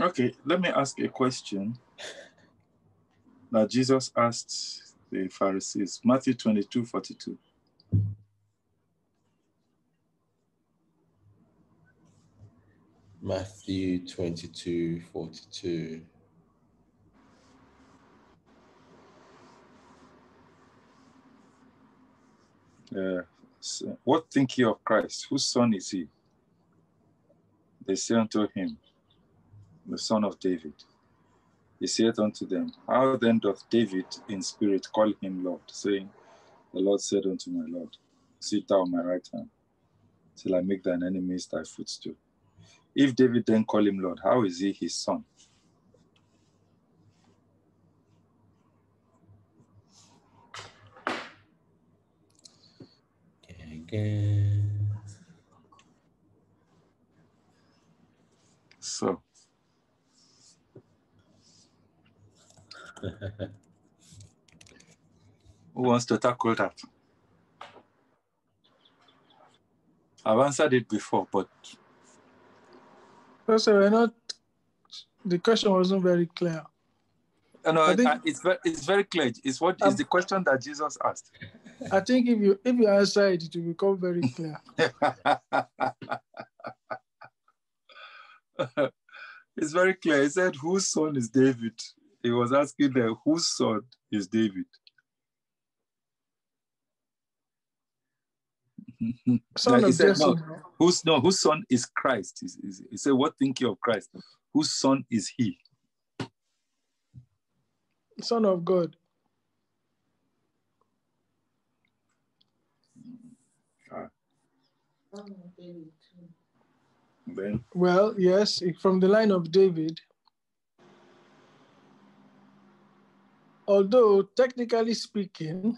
Okay, let me ask a question that Jesus asked the Pharisees. Matthew 22 42. Matthew 22 42. Uh, what think ye of Christ? Whose son is he? They say unto him, The son of David. He saith unto them, How then doth David in spirit call him Lord, saying, The Lord said unto my Lord, Sit thou on my right hand, till I make thine enemies thy footstool. If David then call him Lord, how is he his son? Again. So, who wants to tackle that? I've answered it before, but Also, we're not. The question wasn't very clear. know, I think- it's very, it's very clear. It's what is Um, the question that Jesus asked. I think if you if you answer it, it will become very clear. it's very clear. He said, "Whose son is David?" He was asking them, "Whose son is David?" Son he of said, Jesse. no, no? whose no, whose son is Christ? He, he- he said, "What think you of Christ? Whose son is he?" Son of God. Ah. Then Well, yes, from the line of David. Although technically speaking,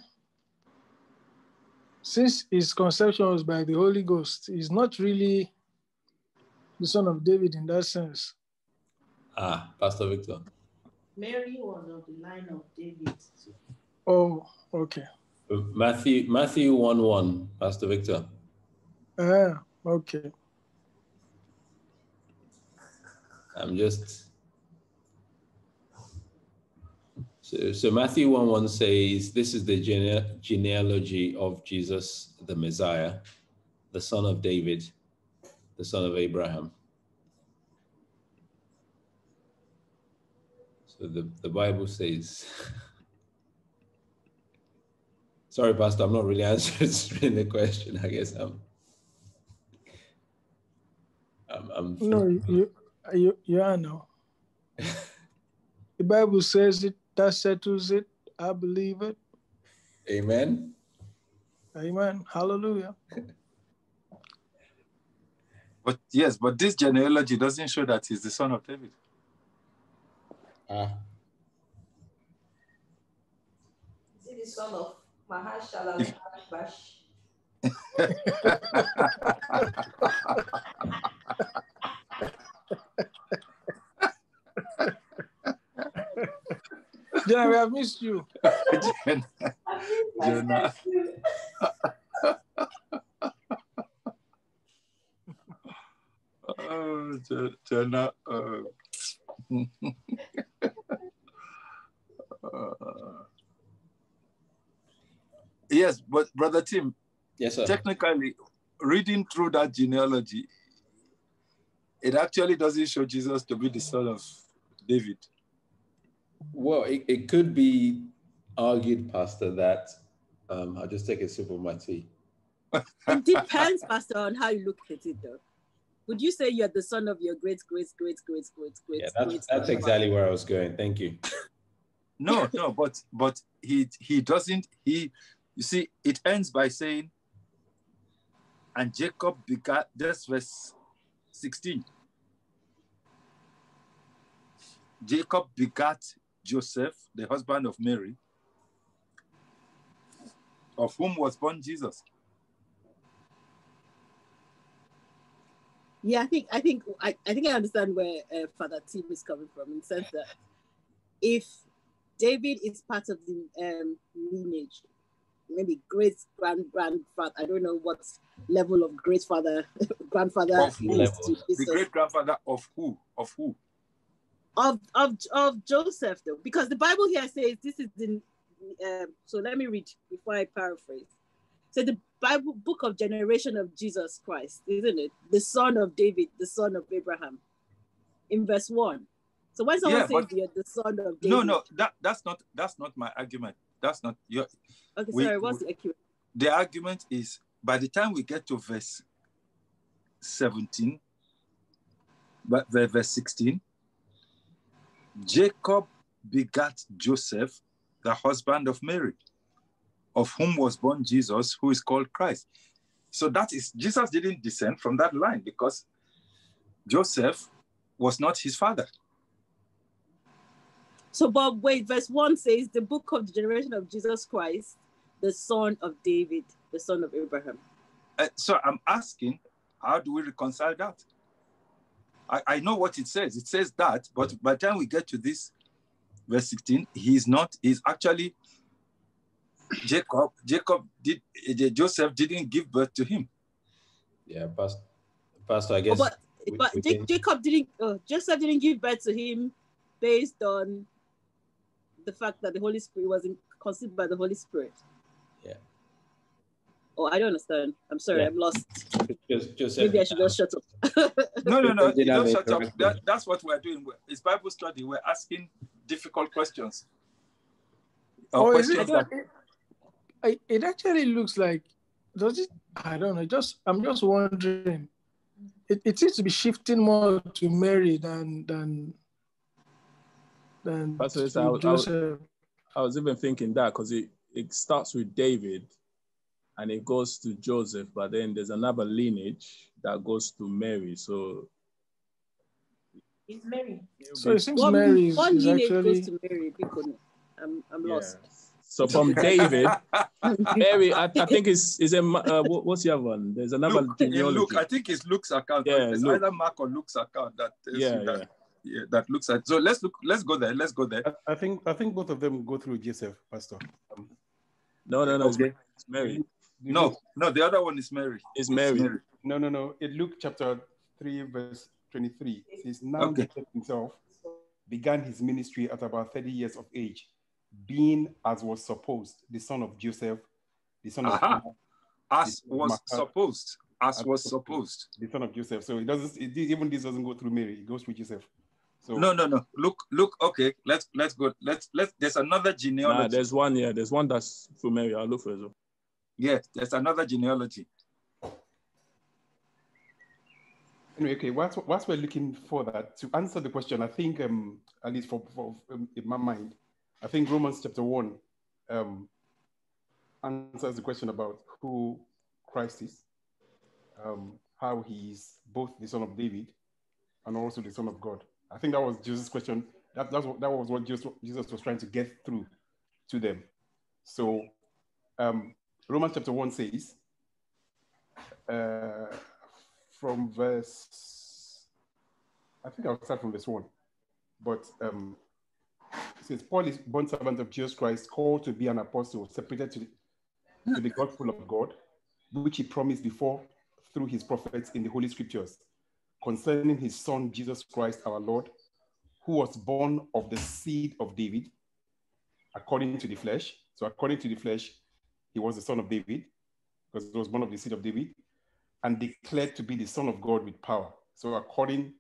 since his conception was by the Holy Ghost, he's not really the son of David in that sense. Ah, Pastor Victor. Mary was of the line of David. Oh, okay. Matthew Matthew 1 1, Pastor Victor. Ah, okay. I'm just so, so Matthew 1 1 says, This is the gene- genealogy of Jesus, the Messiah, the son of David, the son of Abraham. So the, the Bible says, Sorry, Pastor, I'm not really answering the question. I guess I'm. I'm, I'm No, you you you are now. The Bible says it, that settles it. I believe it. Amen. Amen. Hallelujah. But yes, but this genealogy doesn't show that he's the son of David. Ah, Is he the son of Mahashala Bash? Jenna, we have missed you. Jonah. Oh, Jo- Jonah. Uh, uh, yes, but brother Tim, yes, sir. technically, reading through that genealogy, it actually doesn't show Jesus to be the son of David. Well, it, it could be argued, Pastor, that um, I'll just take a sip of my tea. It depends, Pastor, on how you look at it, though. Would you say you're the son of your great, great, great, great, great, great, Yeah, great? that's, that's exactly where I was going. Thank you. No, no, but but he he doesn't he you see it ends by saying and Jacob begat that's verse 16. Jacob begat Joseph, the husband of Mary, of whom was born Jesus. Yeah, I think I think I, I think I understand where uh, Father Tim is coming from in the sense that if David is part of the um, lineage, maybe great grand grandfather, I don't know what level of great father grandfather Of who? is The great grandfather of who? Of who? Of of of Joseph though, because the Bible here says this is the. Um, so let me read before I paraphrase. So the Bible book of generation of Jesus Christ, isn't it? The son of David, the son of Abraham. In verse one. So when someone Yeah, says but- you're the son of David, No, no, that that's not that's not my argument. That's not your Okay, we- sorry. What's the accurate? the argument is by the time we get to verse 17, but verse 16, Jacob begat Joseph, the husband of Mary, of whom was born Jesus, who is called Christ. So that is Jesus didn't descend from that line because Joseph was not his father. So, Bob, wait, verse one says the book of the generation of Jesus Christ, the son of David, the son of Abraham. Uh, so I'm asking, how do we reconcile that? I, I know what it says. It says that, but by the time we get to this verse 16, he's not, he's actually Jacob. Jacob did uh, Joseph didn't give birth to him. Yeah, Pastor. Pastor, I Oh, guess. but we- but we Ja- can- Jacob didn't. Uh, Joseph didn't give birth to him based on the fact that the Holy Spirit wasn't conceived by the Holy Spirit. Yeah. Oh, I don't understand. I'm sorry, Yeah. I'm lost. Just, Joseph, Maybe I should just shut up. No, no, no. You don't shut up. That, that's what we're doing. It's Bible study. We're asking difficult questions. Or Or is questions it, that it, it, it actually looks like, does it? I don't know. Just I'm just wondering. It, it seems to be shifting more to Mary than than than Pastor, to I- I- Joseph. I was even thinking that because it, it starts with David and it goes to Joseph, but then there's another lineage that goes to Mary. So It's Mary. So it seems What, Mary is, what is lineage actually. goes to Mary? Because I'm I'm yeah. lost. So from David, Mary, I, I think is is a uh, what- what's the other one? There's another Luke, genealogy. Luke, I think it's Luke's account. Yeah, it's Luke. either Mark or Luke's account that tells yeah, you that, yeah. yeah, that looks at. So let's look. Let's go there. Let's go there. I, I think I think both of them go through Joseph, Pastor. Um, No, no, no. It's, Okay. it's Mary. No, no, the other one is Mary. It's Mary. No, no, no. In Luke chapter 3, verse 23, it says, Now Okay. Joseph himself began his ministry at about 30 years of age, being, as was supposed, the son of Joseph, the son of Aha. As was Mark. supposed. As As was supposed. supposed. the son of Joseph. So it doesn't it, even this doesn't go through Mary, it goes through Joseph. So No, no, no. Look, look. Okay, let's let's go. Let's let's. There's another genealogy. Nah, genealogy. there's one, yeah. There's one that's through Mary. I'll look for it. Yes, there's another genealogy. Anyway, okay, whilst, whilst we're looking for that, to answer the question, I think, um, at least for, for um, in my mind, I think Romans chapter 1 um, answers the question about who Christ is, um, how he is both the son of David and also the son of God. I think that was Jesus' question. That, that's what, that was what Jesus, Jesus was trying to get through to them. So um, Romans chapter 1 says, uh, from verse, I think I'll start from verse 1. But um, it says, Paul is born servant of Jesus Christ, called to be an apostle, separated to the, to the gospel of God, which he promised before through his prophets in the Holy Scriptures, concerning his son Jesus Christ our Lord, who was born of the seed of David, according to the flesh. So, according to the flesh, he was the son of David, because he was born of the seed of David, and declared to be the Son of God with power. So, according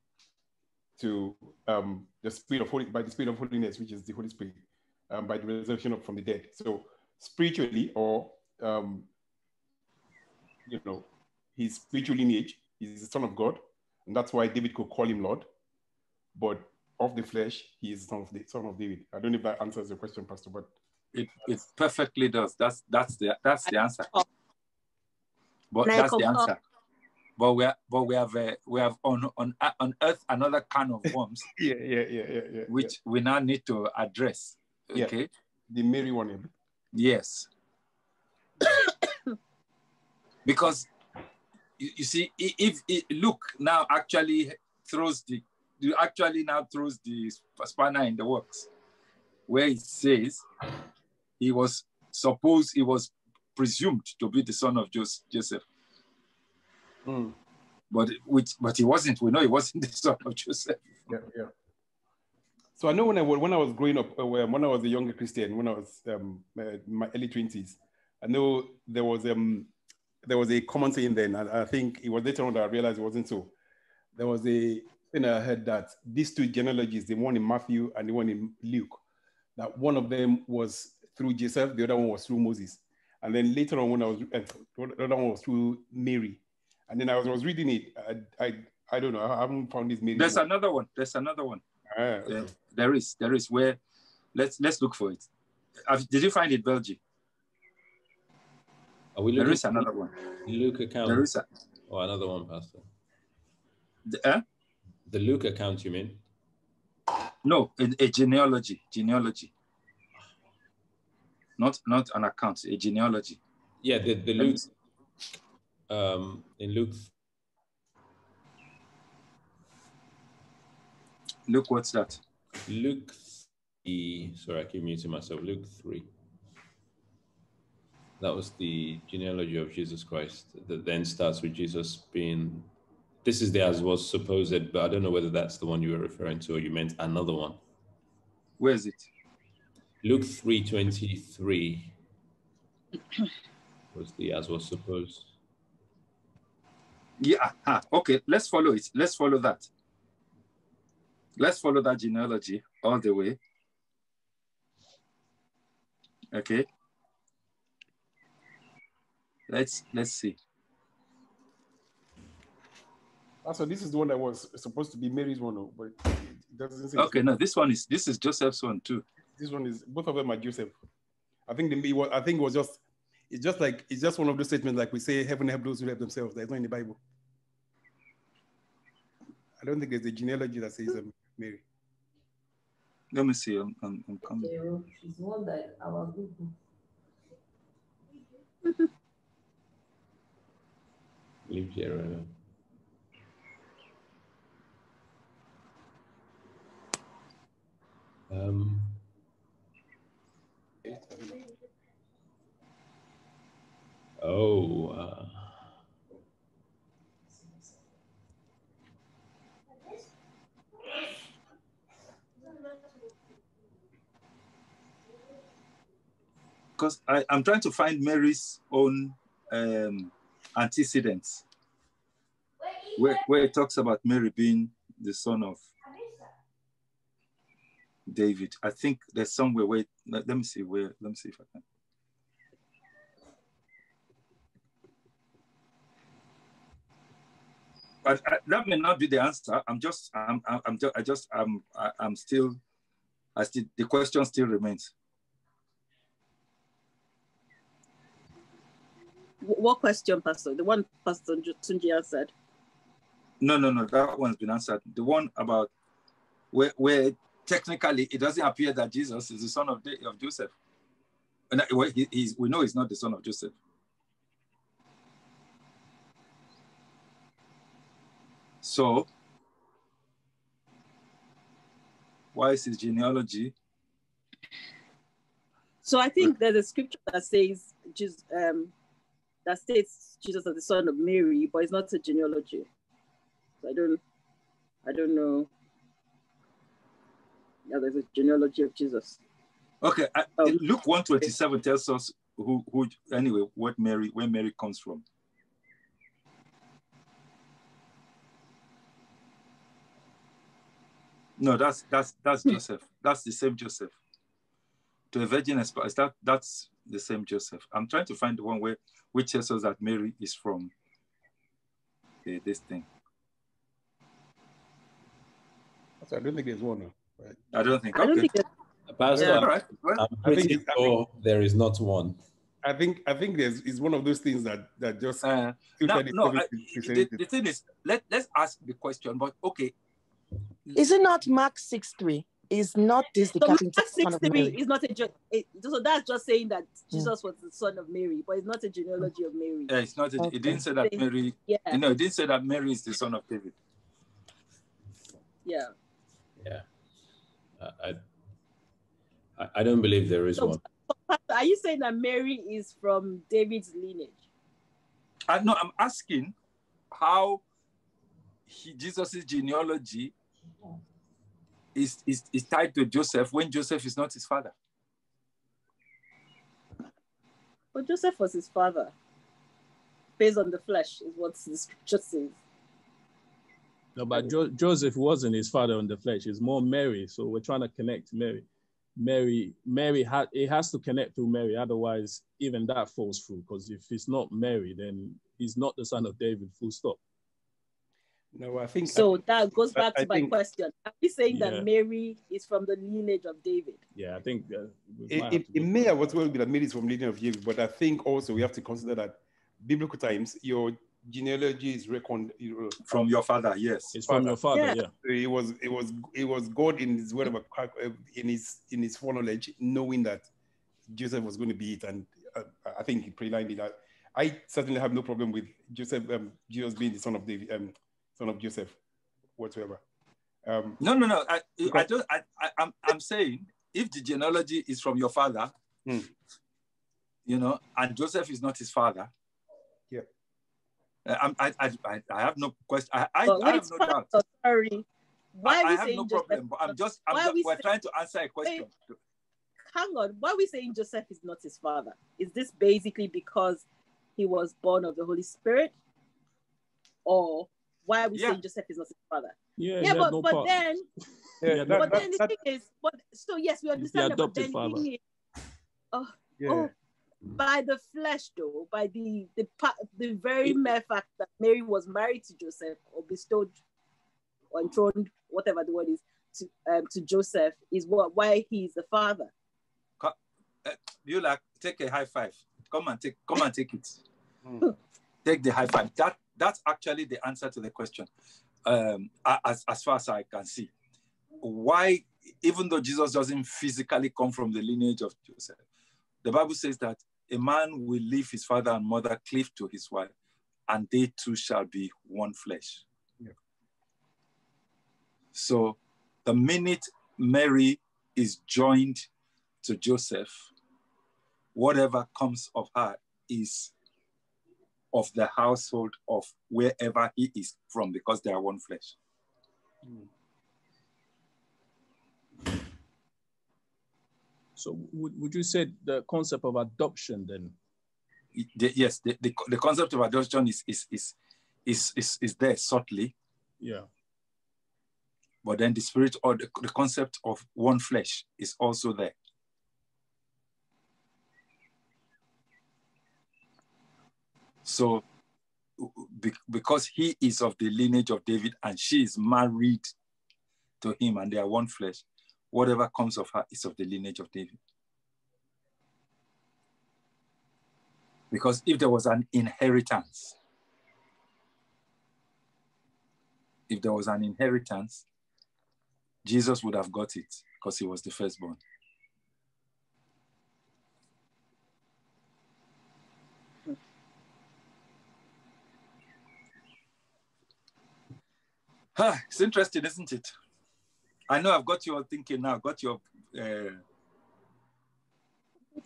to um, the Spirit of Holy, by the Spirit of holiness, which is the Holy Spirit, um, by the resurrection of, from the dead. So, spiritually, or um, you know, his spiritual lineage is the Son of God, and that's why David could call him Lord. But of the flesh, he is the son of, the, son of David. I don't know if that answers your question, Pastor, but It, it perfectly does. That's that's the that's the answer. But that's the answer. But we are, but we have uh, we have on on on earth another can of worms yeah, yeah, yeah, yeah, yeah. which we now need to address. Okay. yeah. the Mary one. Yes. because you, you see, i- if, if Luke now actually throws the actually now throws the spanner in the works, where it says he was supposed he was presumed to be the son of Joseph, Mm, but which but he wasn't. We know he wasn't the son of Joseph. yeah, yeah. So I know when I was when I was growing up, uh, when I was a younger Christian, when I was um, uh, my early twenties, I know there was um there was a common saying then, and I think it was later on that I realized it wasn't so. There was a thing I heard that these two genealogies, the one in Matthew and the one in Luke, that one of them was through Joseph, the other one was through Moses. And then later on, when I was, uh, the other one was through Mary. And then I was, was reading it. I, I, I don't know. I haven't found this Mary. There's one. another one. There's another one. Ah, okay. Yeah, there is. There is where. Let's let's look for it. Have- Did you find it, Belgium? Are we There looking is another one. Luke account? There is a. Oh, another one, Pastor. the- eh? The Luke account, you mean? No, a, a genealogy. Genealogy. Not not an account. A genealogy. Yeah, the, the Luke, um, in Luke, Look what's that. Luke 3, sorry, I keep muting myself. Luke 3. That was the genealogy of Jesus Christ that then starts with Jesus being, this is the as was supposed, but I don't know whether that's the one you were referring to or you meant another one. Where is it? Luke 3.23 was the as was supposed. Yeah. ah, okay. Let's follow it. Let's follow that. Let's follow that genealogy all the way. Okay. Let's let's see. Ah, so this is the one that was supposed to be Mary's one, but it doesn't say. Okay, no, this one is this is Joseph's one too. This one is both of them are Joseph. I think the it was, I think it was just it's just like it's just one of those statements like we say heaven help those who help themselves. That's not in the Bible. I don't think there's a genealogy that says um, Mary. Let me see. I'm, I'm, I'm coming. She's one that our Google. Leave Jeremiah. Um, oh, uh, Because I, I'm trying to find Mary's own um, antecedents, where, where it talks about Mary being the son of David. I think there's somewhere where let me see where let me see if I can. I, that may not be the answer. I'm just I'm I'm, I'm just I just I'm I, I'm still I still the question still remains. Wh- What question, Pastor? The one Pastor Tunji answered. No, no, no. That one's been answered. The one about where, where technically it doesn't appear that Jesus is the son of, of Joseph. And he, we know he's not the son of Joseph. So, why is his genealogy? So I think there's a scripture that says Jesus, um, that states Jesus as the son of Mary, but it's not a genealogy. So I don't, I don't know. Yeah, there's a genealogy of Jesus. Okay, I, Oh. Luke 127 tells us who, who, anyway, what Mary, where Mary comes from. No, that's that's that's Joseph. That's the same Joseph. To a virgin espoused, that that's the same Joseph. I'm trying to find the one where which tells us that Mary is from the, this thing. So I don't think there's one. Right? I don't think. I don't okay. think Pastor, Yeah. All right. Well, I'm think pretty I sure there is not one. I think I think there's is one of those things that that just uh, feel no, no, I- the, the thing is, let, let's ask the question, but okay, Is it not Mark 6 3? Is not this the so Mark carpenter's son of 63 Mary? is not a ge- it, so that's just saying that Jesus was the son of Mary, but it's not a genealogy of Mary. uh, it's not. Okay. It didn't say that Mary. Yeah, You know, it didn't say that Mary is the son of David. yeah. I, I, I don't believe there is So- one. Are you saying that Mary is from David's lineage? I no, I'm asking how he, Jesus's genealogy is, is, is tied to Joseph when Joseph is not his father. But Joseph was his father. Based on the flesh, is what the scripture says. No, but jo- Joseph wasn't his father on the flesh. It's more Mary. So we're trying to connect Mary. Mary, Mary had it has to connect to Mary. Otherwise, even that falls through. Because if it's not Mary, then he's not the son of David. Full stop. No, I think So that goes back I to my think- question. Are we saying Yeah. that Mary is from the lineage of David? Yeah, I think uh, we it, might have it, to it may have as well be that made it from lineage of David, but I think also we have to consider that biblical times, your genealogy is reckoned. You know, From your father, yes. It's from your father. Yeah. Yeah. it was it was it was God in his whatever in his in his foreknowledge, knowing that Joseph was going to be it, and uh, I think he pre-lined it. I, I certainly have no problem with Joseph, um, Jesus being the son of David, um, son of Joseph, whatsoever. Um, No, no, no. I, I don't. I, I, I'm, I'm saying if the genealogy is from your father, Hmm. you know, and Joseph is not his father. Yeah. Uh, I'm, I, I, I, I have no question. I, I, But I have no doubt. Sorry. Why I, we I have no Joseph? problem. But I'm just, I'm just we we're saying- trying to answer a question. Hang on. Why are we saying Joseph is not his father? Is this basically because he was born of the Holy Spirit? Or why are we Yeah. saying Joseph is not his father? Yeah, Yeah, but, no but part. then Yeah, that- but that- then the that- thing is, but so yes, we understand that, but then father. lineage- oh, yeah. oh, by the flesh though, by the the pa- the very mere fact that Mary was married to Joseph or bestowed or enthroned, whatever the word is, to um, to Joseph is what why he's the father. You like take a high five. Come and take, come and take it. Take the high five. That, that's actually the answer to the question. Um, as, as far as I can see, why, even though Jesus doesn't physically come from the lineage of Joseph, the Bible says that a man will leave his father and mother, cleave to his wife, and they two shall be one flesh. Yeah. So the minute Mary is joined to Joseph, whatever comes of her is of the household of wherever he is from because they are one flesh. So would, would you say the concept of adoption then? The- yes, the, the, the concept of adoption is, is, is, is, is, is there subtly, Yeah. but then the spirit or the, the concept of one flesh is also there. So, be- because he is of the lineage of David and she is married to him and they are one flesh, whatever comes of her is of the lineage of David. Because if there was an inheritance, if there was an inheritance, Jesus would have got it because he was the firstborn. Ah, it's interesting, isn't it? I know I've got you all thinking now, got your uh,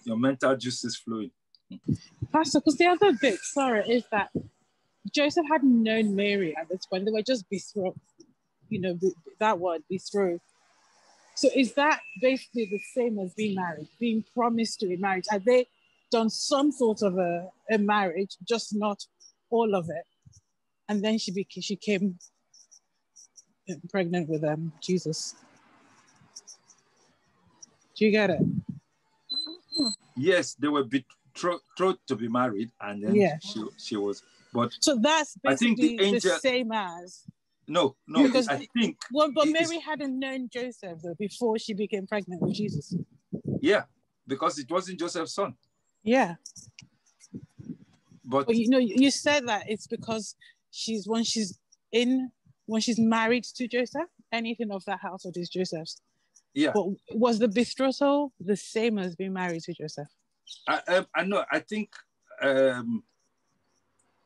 your mental juices flowing. Pastor, because the other bit, sorry, is that Joseph hadn't known Mary at this point. They were just betrothed, you know, th- that word, betrothed. So is that basically the same as being married, being promised to be married? Had they done some sort of a, a marriage, just not all of it? And then she became, she came pregnant with um, Jesus. Do you get it? Yes, they were betrothed to be married, and then Yeah. she, she was. But So that's I think the basically the, same as no, no, Because I think Well, but Mary hadn't known Joseph though before she became pregnant with Jesus. yeah, because it wasn't Joseph's son. Yeah, But but you know, you said that it's because she's when she's in when she's married to Joseph, anything of that household is Joseph's. yeah, But was the betrothal the same as being married to Joseph? I, I, I know. I think um,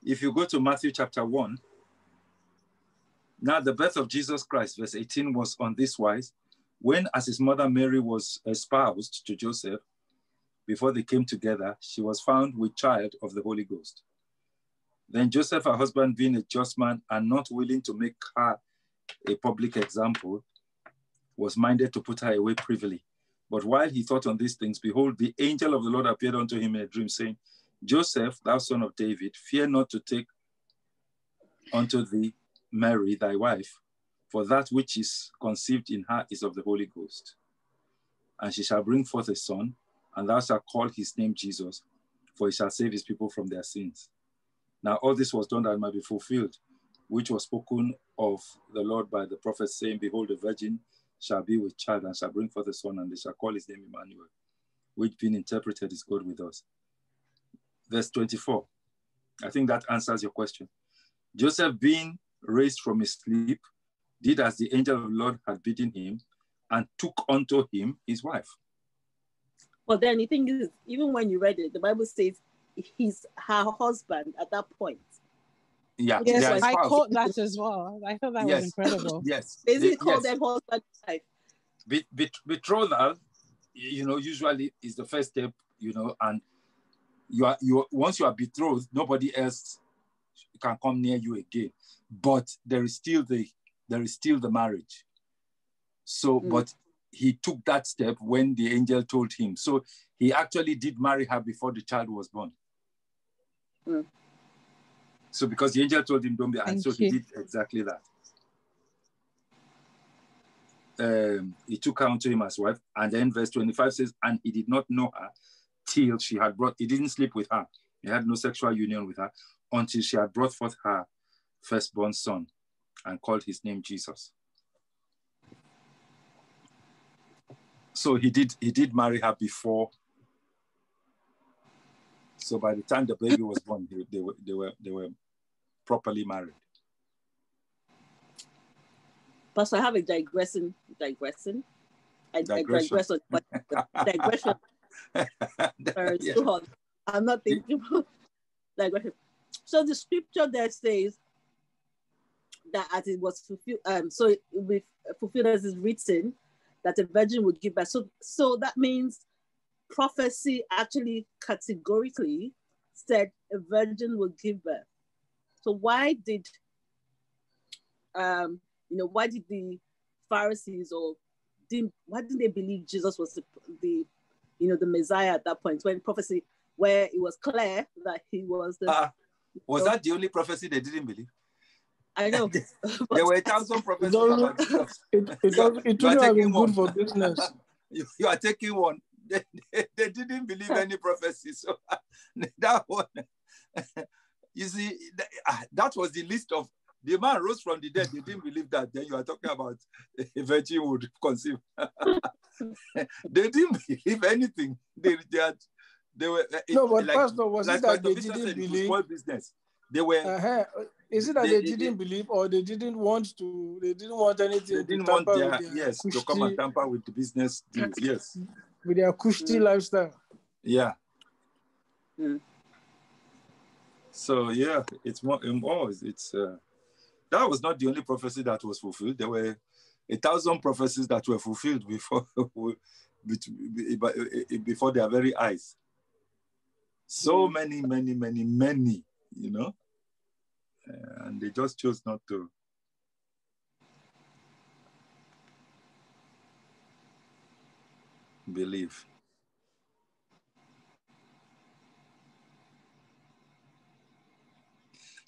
if you go to Matthew chapter 1, now the birth of Jesus Christ, verse 18, was on this wise when, as his mother Mary was espoused to Joseph, before they came together, she was found with child of the Holy Ghost. Then Joseph, her husband, being a just man and not willing to make her a public example, was minded to put her away privily. But while he thought on these things, behold, the angel of the Lord appeared unto him in a dream, saying, Joseph, thou son of David, fear not to take unto thee Mary, thy wife, for that which is conceived in her is of the Holy Ghost. And she shall bring forth a son, and thou shalt call his name Jesus, for he shall save his people from their sins. Now all this was done that it might be fulfilled, which was spoken of the Lord by the prophet, saying, Behold, the virgin shall be with child and shall bring forth a son, and they shall call his name Emmanuel, which being interpreted is God with us. Verse 24. I think that answers your question. Joseph, being raised from his sleep, did as the angel of the Lord had bidden him, and took unto him his wife. Well, then the thing is, even when you read it, the Bible says he's her husband at that point. Yeah, Yes, their I caught that as well. I thought that Yes. was incredible. Yes. Basically, They- call yes. them husband wife. Be- bet- betrothal, you know, usually is the first step, you know, and you are you once you are betrothed, nobody else can come near you again. But there is still the there is still the marriage. So, Mm. but he took that step when the angel told him. So he actually did marry her before the child was born. Mm. So because the angel told him, don't be, and so he did exactly that. Um, he took her unto him as wife, and then verse 25 says, and he did not know her till she had brought, he didn't sleep with her. He had no sexual union with her until she had brought forth her firstborn son and called his name Jesus. So he did he did marry her before. So by the time the baby was born, they, they were they were they were properly married. Pastor, I have a digressing, digressing. I, I Digression. digress on digression. Sorry, Yeah. hot. I'm not thinking about digression. So the scripture there says that as it was fulfilled, um, so it will fulfilled as is written that a virgin would give birth. So, so that means prophecy actually categorically said a virgin will give birth. So why did um you know why did the Pharisees or didn't why didn't they believe Jesus was the, the you know the Messiah at that point when prophecy where it was clear that he was the Ah, was that the only prophecy they didn't believe? I know There were a thousand prophecies only- about Jesus. It, it, You are- does, it you are would have taking been one. good for business. You, you are taking one. They, they, they didn't believe any prophecy. So that one, you see, that, ah, was the list of the man rose from the dead. They didn't believe that. Then you are talking about a virgin would conceive. they didn't believe anything. They, they had, they were it- No, but like, Pastor, was like it that they didn't said, believe? business. They were Uh-huh. Is it that They- they, they- didn't believe, or they didn't want to? They didn't want anything they didn't want their their yes to come and tamper with the business deals. Yes. With their cushy lifestyle. Yeah. Mm. So yeah, it's more. It was. It's uh, that was not the only prophecy that was fulfilled. There were a thousand prophecies that were fulfilled before before their very eyes. So many, many, many, many. You know, Uh, and they just chose not to. Believe.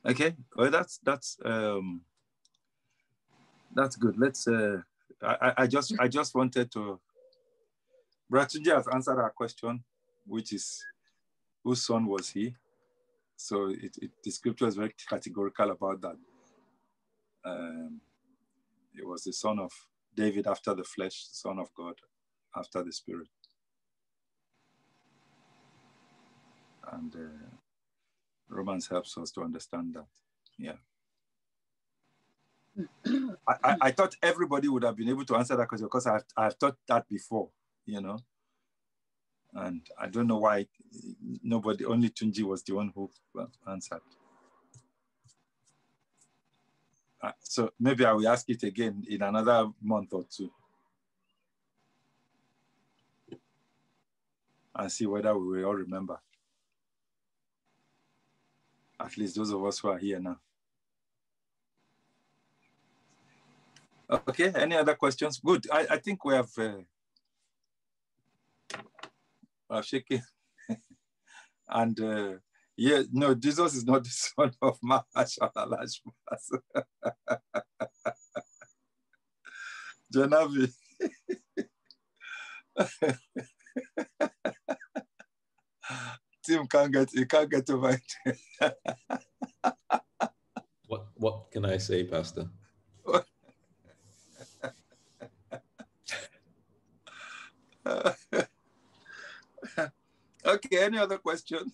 Okay, well that's that's um that's good. Let's uh I, I- just I just wanted to Bratunji has answered our question, which is whose son was he? So it, it the scripture is very categorical about that. Um it was the son of David after the flesh, son of God after the spirit. And uh, Romans helps us to understand that. Yeah. I, I, I thought everybody would have been able to answer that question because I've, I've thought that before, you know. And I don't know why nobody, only Tunji was the one who answered. Uh, so maybe I will ask it again in another month or two. And see whether we will all remember. At least those of us who are here now. Okay, any other questions? Good. I, I think we have uh, uh shaking. and uh, yeah, no, Jesus is not the son of Mahashalalash. Janavi. Tim can't get he can't get over it. what what can I say, Pastor? okay, any other questions?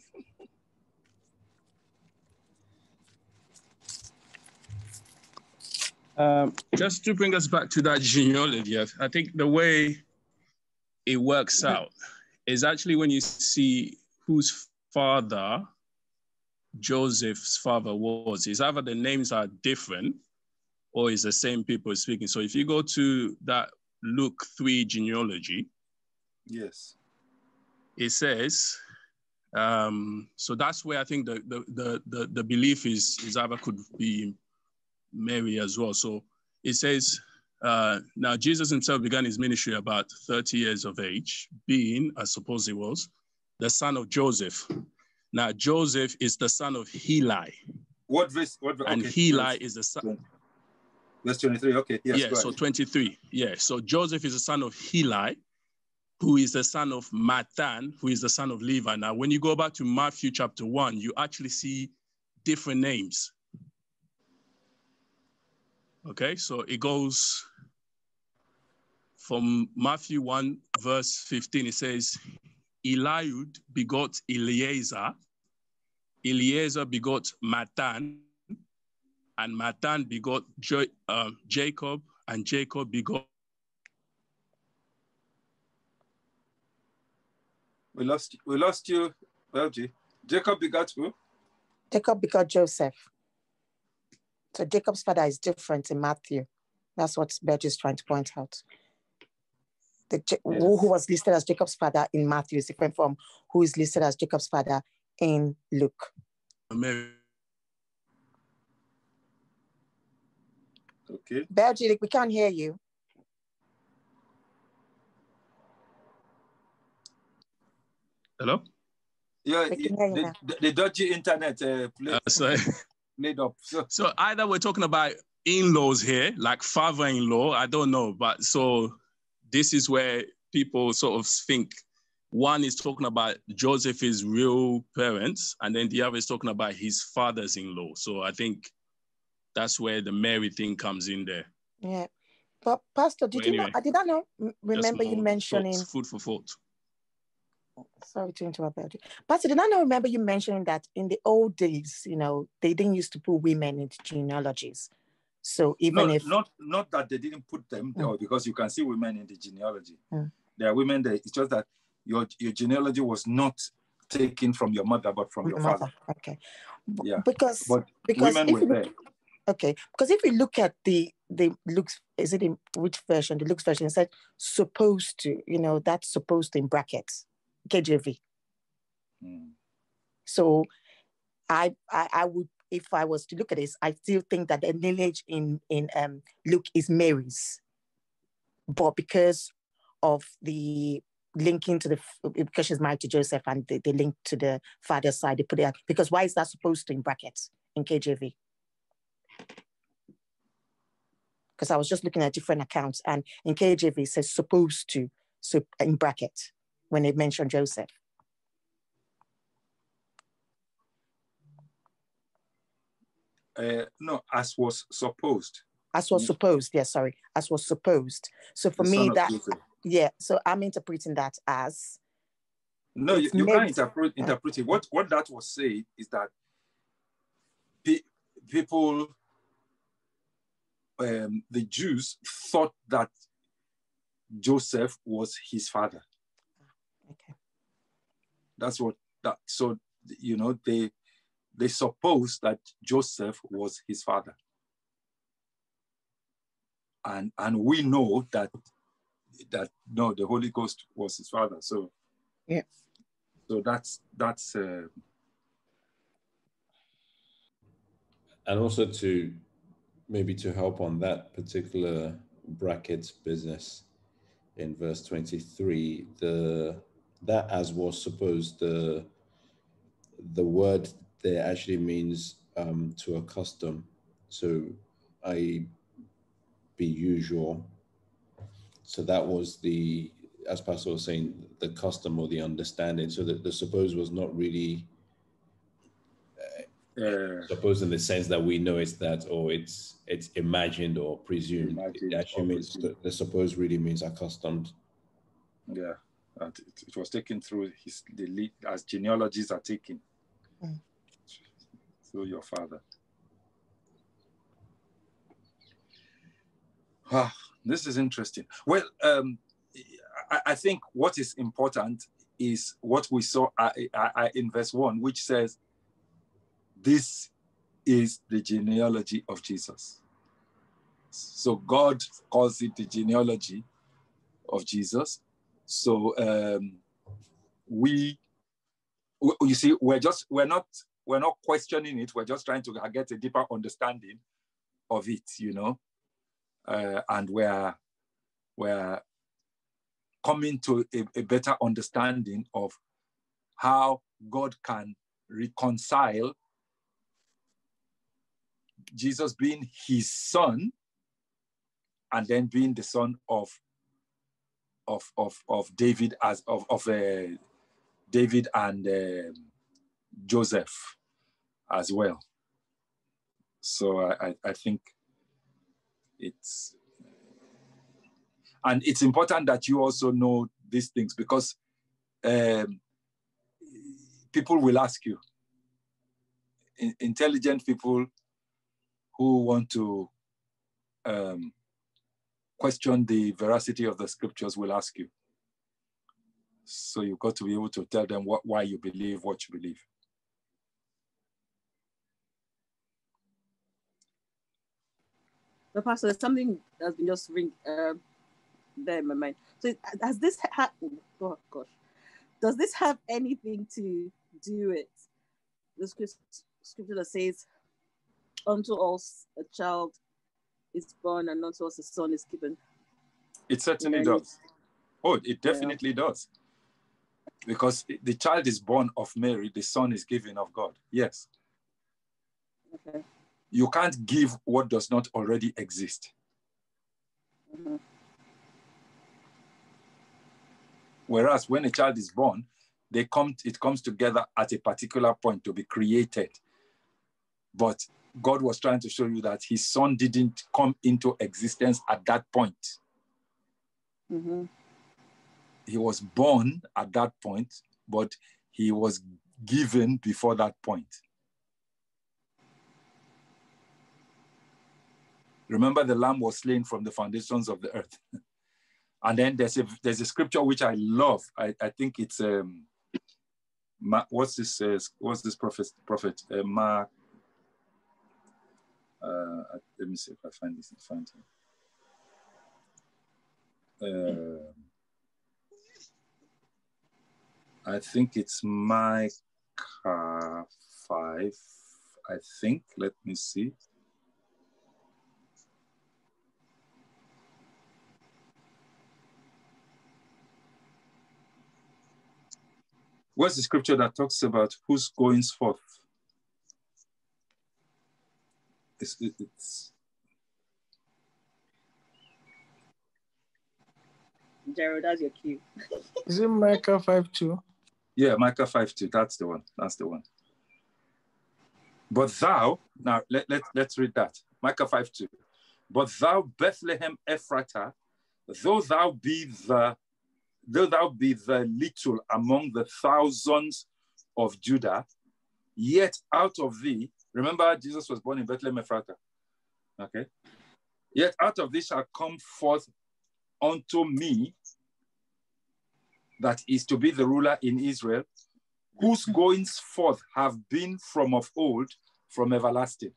Um, just to bring us back to that genealogy, I think the way it works out is actually when you see whose father Joseph's father was. Is either the names are different or is the same people speaking. So if you go to that Luke 3 genealogy, yes, it says, um, so that's where I think the, the, the, the, the belief is, is either could be Mary as well. So it says, uh, now Jesus himself began his ministry about 30 years of age, being, I suppose he was, the son of Joseph. Now Joseph is the son of Heli. What verse? What, and Heli is the son. Verse 23, okay. Yes, yeah, so 23. Yeah, so Joseph is the son of Heli, who is the son of Matan, who is the son of Levi. Now, when you go back to Matthew chapter 1, you actually see different names. Okay, so it goes from Matthew 1, verse 15, it says, Eliud begot Eleazar, Eleazar begot Matan. and Matan begot jo- uh, Jacob, and Jacob begot. We lost, we lost you, Belgi. Jacob begot who? Jacob begot Joseph. So Jacob's father is different in Matthew. That's what Belgi is trying to point out. The, who, who was listed as Jacob's father in Matthew is different from who is listed as Jacob's father in Luke. Amen. Okay. Belgic, we can't hear you. Hello? Yeah, the, the, the, dodgy internet uh, played, uh, sorry. played up. So. so either we're talking about in-laws here, like father-in-law, I don't know, but so this is where people sort of think one is talking about Joseph's real parents, and then the other is talking about his fathers-in-law. So I think that's where the Mary thing comes in there. Yeah. But Pastor, did anyway, you know, I did not know, remember you mentioning thoughts, food for thought. Sorry to interrupt, you. Pastor, did I not remember you mentioning that in the old days, you know, they didn't used to put women into genealogies. So even no, if not not that they didn't put them there, mm. because you can see women in the genealogy. Mm. There are women there. It's just that your your genealogy was not taken from your mother, but from your mother. father. Okay. Yeah. Because but because women were there. Okay, because if you look at the the Luke's, is it in which version? The Luke's version said supposed to, you know, that's supposed to in brackets, KJV. Mm. So, I, I I would if I was to look at this, I still think that the lineage in in um Luke is Mary's, but because of the linking to the because she's married to Joseph and they, they link to the father's side, they put it because why is that supposed to in brackets in KJV? because I was just looking at different accounts and in KJV it says supposed to, so in bracket when they mention Joseph. Uh, no, as was supposed. As was supposed, yes, yeah, sorry, as was supposed. So for the me, that, yeah, so I'm interpreting that as. No, you, you can't interpret, interpret it. What, what that was saying is that pe people um, the Jews thought that Joseph was his father. Okay. That's what that so you know they they supposed that Joseph was his father. And and we know that that no the Holy Ghost was his father. So yeah. So that's that's uh, and also to maybe to help on that particular bracket business in verse 23, the that as was supposed, the the word there actually means um, to accustom. So I be usual. So that was the, as Pastor was saying, the custom or the understanding. So that the suppose was not really Uh, suppose in the sense that we know it's that or it's it's imagined or presumed. Imagined it actually means presumed. the, the suppose really means accustomed. yeah, and it, it was taken through his the lead as genealogies are taken Mm. Through your father. Ah, this is interesting. Well, um, I, I think what is important is what we saw uh, uh, in verse one, which says, "This is the genealogy of Jesus." So God calls it the genealogy of Jesus. So um, we, you see, we're just we're not we're not questioning it. We're just trying to get a deeper understanding of it, you know, uh, and we're we're coming to a, a better understanding of how God can reconcile Jesus being his son and then being the son of of of, of David as of of uh, David and um, Joseph as well. So I, I, think it's and it's important that you also know these things because um, people will ask you in- intelligent people who want to um, question the veracity of the scriptures will ask you. So you've got to be able to tell them what, why you believe what you believe. The pastor, there's something that's been just ring um there in my mind. So has this ha- oh gosh, does this have anything to do with the script- scripture that says, "Unto us a child is born, and unto us a son is given"? It certainly Yeah, does. Oh, it definitely does. Because the child is born of Mary, the son is given of God. Yes. Okay. You can't give what does not already exist. Whereas when a child is born, they come, it comes together at a particular point to be created. But God was trying to show you that his son didn't come into existence at that point. Mhm. He was born at that point, but he was given before that point. Remember, the lamb was slain from the foundations of the earth. And then there's a there's a scripture which I love. I, I think it's um what's this uh, what's this prophet prophet uh, Mark. Uh, let me see if I find this. Find him. Uh, I think it's Micah five. I think. Let me see. What's the scripture that talks about who's going forth? It's, it's Gerald, that's your cue. Is it Micah 5 2? yeah, Micah 5 2. That's the one. That's the one. But thou, now let, let, let's read that. Micah 5 2. But thou, Bethlehem Ephratah, though thou be the though thou be the little among the thousands of Judah, yet out of thee, remember Jesus was born in Bethlehem Ephratah. Okay. Yet out of thee shall come forth unto me that is to be the ruler in Israel, whose goings forth have been from of old, from everlasting.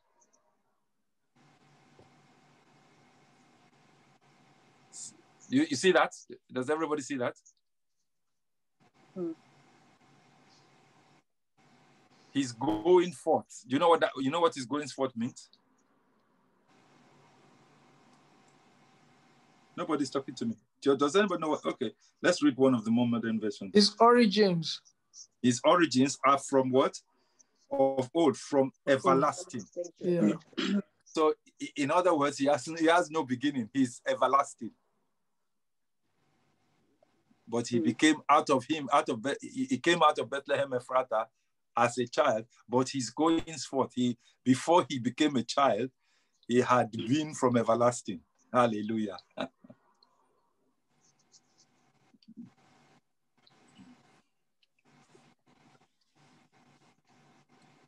You, you see that? Does everybody see that? Hmm. He's going forth. You know what that, you know what his going forth means? Nobody's talking to me. Does anybody know what? Okay, let's read one of the more modern versions. His origins. His origins are from what? Of old, from everlasting. Yeah. So, in other words, he has, he has no beginning. He's everlasting. But he Hmm. became out of him, out of he he came out of Bethlehem Ephratah as a child, but his goings forth, he before he became a child, he had been from everlasting. Hallelujah.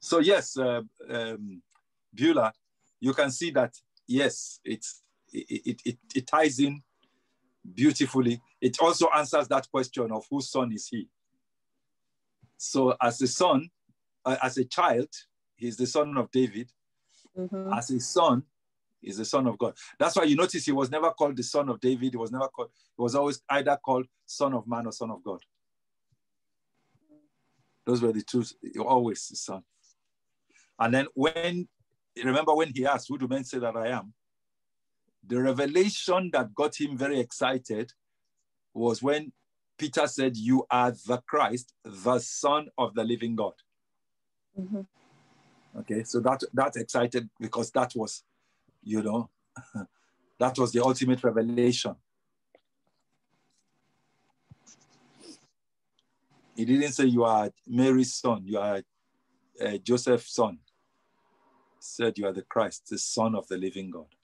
so yes, uh, um, Beulah, you can see that yes, it's it, it, it, it ties in beautifully. It also answers that question of whose son is he. So as a son, uh, as a child, he's the son of David. Mhm. As a son, he's the son of God. That's why you notice he was never called the son of David. He was never called. He was always either called son of man or son of God. Those were the two. Always the son. And then when remember when he asked, "Who do men say that I am?" The revelation that got him very excited was when Peter said, "You are the Christ, the Son of the Living God." Mhm. Okay, so that that excited because that was, you know, that was the ultimate revelation. He didn't say you are Mary's son, you are uh, Joseph's son. He said you are the Christ, the Son of the living God.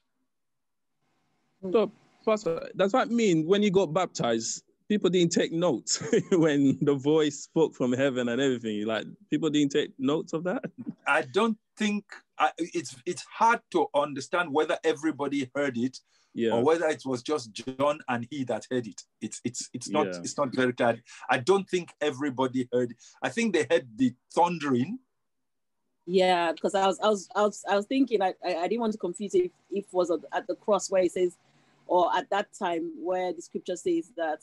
So, Pastor, does that mean when you got baptized, people didn't take notes when the voice spoke from heaven and everything? Like, people didn't take notes of that? I don't think I, it's it's hard to understand whether everybody heard it Yeah. or whether it was just John and he that heard it. It's it's it's not Yeah. it's not very clear. I don't think everybody heard. I think they heard the thundering. Yeah, because I was, I was, I was, I was thinking. I, I, I didn't want to confuse it if, if it was at, at the cross where it says, or at that time where the scripture says that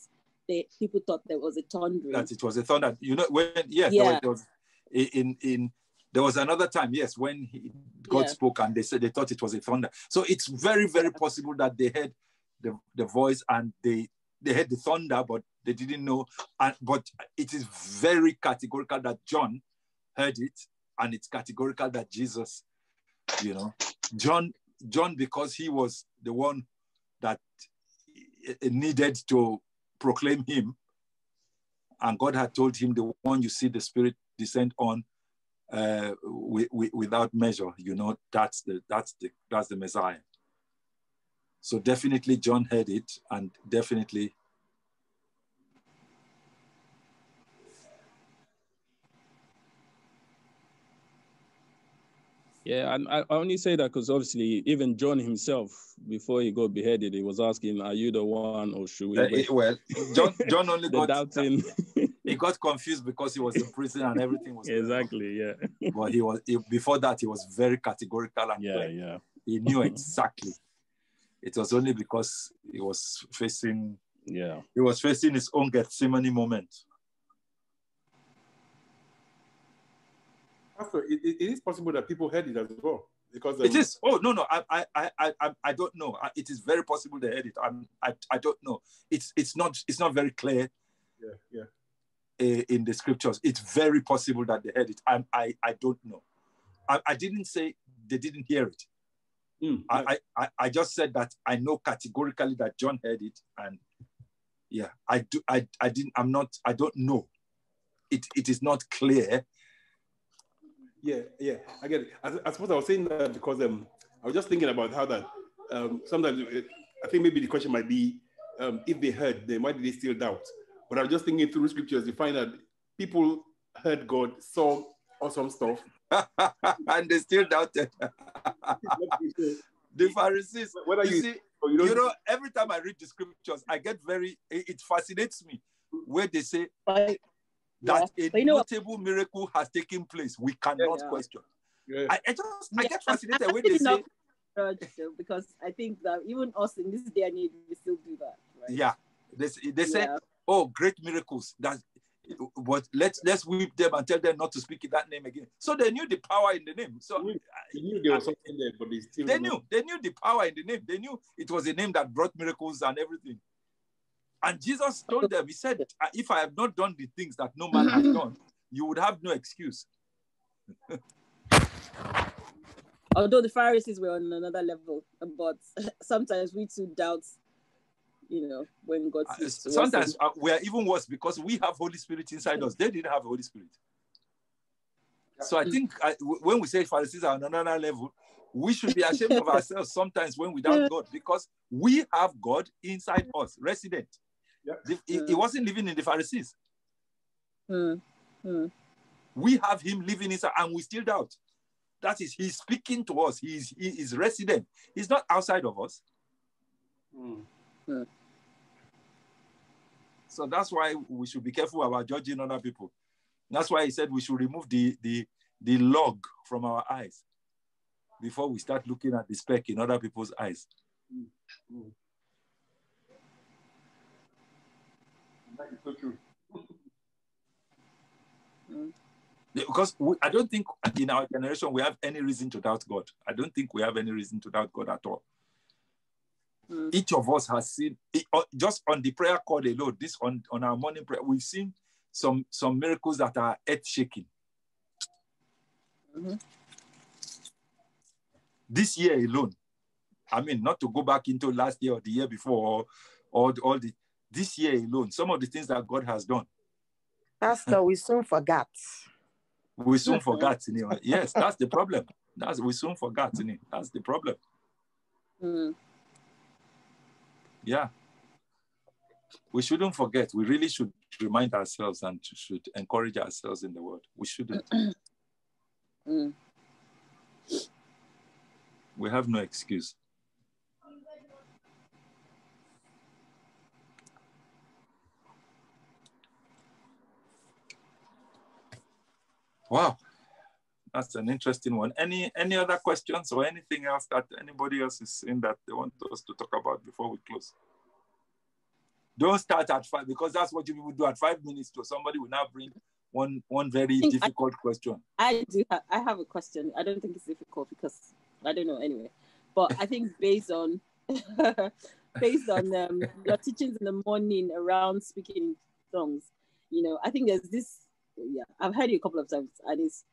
the people thought there was a thunder. That it was a thunder. You know when yes, Yeah. there, was, there was in in there was another time yes when he, God Yeah. spoke and they said they thought it was a thunder. So it's very very possible that they heard the, the voice and they they heard the thunder, but they didn't know. And but it is very categorical that John heard it, and it's categorical that Jesus, you know, John John because he was the one that needed to proclaim him and God had told him the one you see the Spirit descend on uh, wi- wi- without measure. You know that's the that's the that's the Messiah. So definitely John heard it, and definitely Yeah, and I I only say that because obviously even John himself, before he got beheaded, he was asking, "Are you the one, or should we?" uh, it- well John John only got doubting. he got confused because he was in prison and everything was exactly. Yeah. But he was he, before that he was very categorical and Yeah. clear. Yeah. he knew exactly. It was only because he was facing Yeah. he was facing his own Gethsemane moment. Pastor, it, it- it is possible that people heard it as well. Because It um. Oh no, no. I, I, I, I- I, I don't know. I- It is very possible they heard it. I'm, I, I don't know. It's, it's not, it's not very clear Yeah, yeah. uh, in the scriptures. It's very possible that they heard it. I, I, I don't know. I, I didn't say they didn't hear it. Mm, I, I, I, I just said that I know categorically that John heard it, and yeah, I do. I, I didn't. I'm not. I don't know. It, it is not clear. Yeah, yeah, I get it. I, I suppose I was saying that because um, I was just thinking about how that um, sometimes it, I think maybe the question might be um, if they heard, then why did they still doubt? But I was just thinking through scriptures, you find that people heard God, saw awesome stuff. and they still doubted. the Pharisees. Whether You you, see, you you know, every time I read the scriptures, I get very, it it fascinates me where they say But that Yeah, a you know notable miracle has taken place. We cannot Yeah. question. yeah. I, I just, I get fascinated I when they say, judge though, because I think that even us in this day and age, we still do that, right? yeah, they, say- they say, Yeah. oh, great miracles. That but let's let's whip them and tell them not to speak in that name again. So they knew the power in the name. So They knew there was something there, but they still they knew they knew the power in the name. They knew it was a name that brought miracles and everything. And Jesus told them, He said, "Uh, If I have not done the things that no man has done, you would have no excuse. Although the Pharisees were on another level, but sometimes we too doubt, you know, when God Uh, speaks to. Sometimes uh, we are even worse because we have Holy Spirit inside us. They didn't have Holy Spirit. So I think uh, w- when we say Pharisees are on another level, we should be ashamed of ourselves sometimes when we doubt God because we have God inside us, resident. The- He, he wasn't living in the Pharisees. Hmm. Hmm. We have him living inside and we still doubt. That is, he's speaking to us. He is, he is resident. He's not outside of us. Hmm. So that's why we should be careful about judging other people. That's why he said we should remove the, the, the log from our eyes before we start looking at the speck in other people's eyes. That is so true. Because we, I don't think in our generation we have any reason to doubt God. I don't think we have any reason to doubt God at all. Hmm. Each of us has seen uh, just on the prayer call alone. This on, on our morning prayer, we've seen some some miracles that are earth shaking. Mhm. This year alone, I mean, not to go back into last year or the year before or all the, all the this year alone, some of the things that God has done, Pastor, we soon forgot. we soon forgot. Yes, that's the problem. That's we soon forgot. That's the problem. Hmm. Yeah. We shouldn't forget. We really should remind ourselves and should encourage ourselves in the word. We shouldn't. Hmm. We have no excuse. Wow. That's an interesting one. Any any other questions or anything else that anybody else is saying that they want us to talk about before we close? Don't start at five because that's what you people do at five minutes to somebody will now bring one one very think I- difficult question. I do. Ha- I have a question. I don't think it's difficult because I don't know anyway. But I think based on based on um, your teachings in the morning around speaking in tongues, you know, I think there's this. Yeah, I've heard you a couple of times, and it's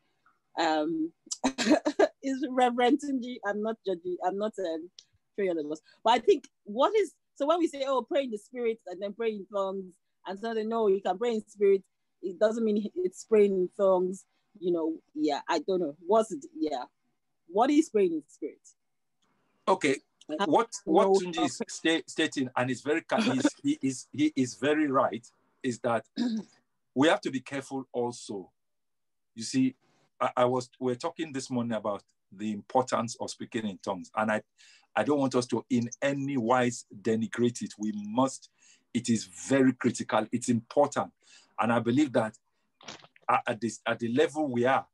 um, is Reverend Tunji. I'm not judging. I'm not um, the bus. But I think what is so when we say oh pray in the spirit and then pray in tongues, and so they know you can pray in spirit. It doesn't mean it's praying in tongues you know, yeah, I don't know. What's it? Yeah, what is praying in spirit? Okay. What what no Tunji is sta- stating, and is very he is he is very right, is that we have to be careful also. You see, I, I was we are talking this morning about the importance of speaking in tongues, and I I don't want us to in any wise denigrate it. We must. It is very critical. It's important, and I believe that at, at this at the level we are,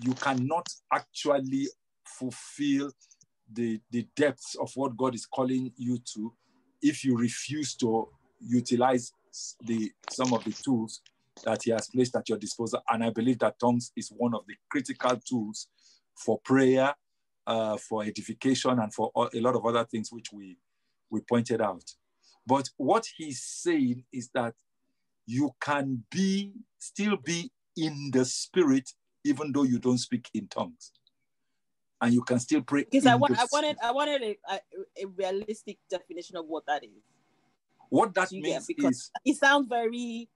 you cannot actually fulfill the, the depths of what God is calling you to if you refuse to utilize the some of the tools that He has placed at your disposal. And I believe that tongues is one of the critical tools for prayer, uh, for edification, and for a lot of other things which we we pointed out. But what he's saying is that you can be still be in the spirit even though you don't speak in tongues and you can still pray Because in I, wa- the I wanted, I wanted a, a realistic definition of what that is. What that you get? means Because is it sounds very,